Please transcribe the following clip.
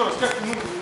еще раз, как, ну,